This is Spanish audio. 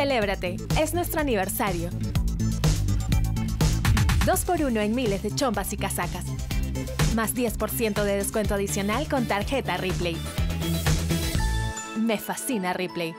Celébrate, es nuestro aniversario. Dos por uno en miles de chompas y casacas. Más 10% de descuento adicional con tarjeta Ripley. Me fascina Ripley.